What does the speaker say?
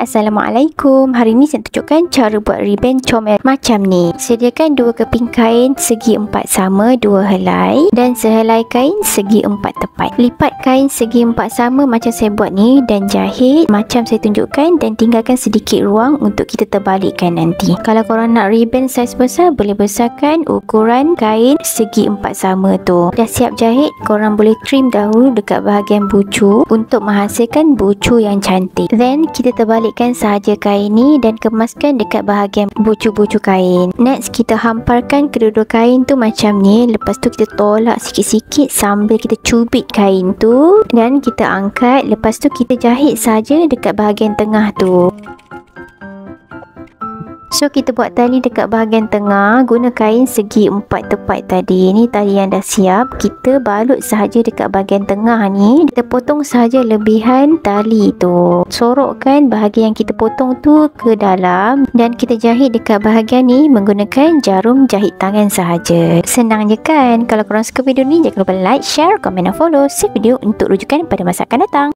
Assalamualaikum. Hari ni saya tunjukkan cara buat ribbon comel macam ni. Sediakan dua keping kain segi empat sama dua helai. Dan sehelai kain segi empat tepat. Lipat kain segi empat sama macam saya buat ni Dan jahit. Macam saya tunjukkan Dan tinggalkan sedikit ruang untuk kita terbalikkan nanti. Kalau korang nak ribbon saiz besar Boleh besarkan ukuran kain segi empat sama tu. Dah siap jahit Korang boleh trim dahulu dekat bahagian bucu Untuk menghasilkan bucu yang cantik. Then kita terbalikkan sahaja kain ni dan kemaskan dekat bahagian bucu-bucu kain. Next kita hamparkan kedua-dua kain tu macam ni. Lepas tu kita tolak sikit-sikit sambil kita cubit kain tu dan kita angkat. Lepas tu kita jahit saja dekat bahagian tengah tu. So kita buat tali dekat bahagian tengah. Guna kain segi empat tepat tadi. Ni tali yang dah siap. Kita balut sahaja dekat bahagian tengah ni. Kita potong sahaja lebihan tali tu. Sorokkan bahagian yang kita potong tu ke dalam. Dan kita jahit dekat bahagian ni Menggunakan jarum jahit tangan sahaja. Senang je kan? Kalau korang suka video ni Jangan lupa like, share, komen dan follow. Save video untuk rujukan pada masa akan datang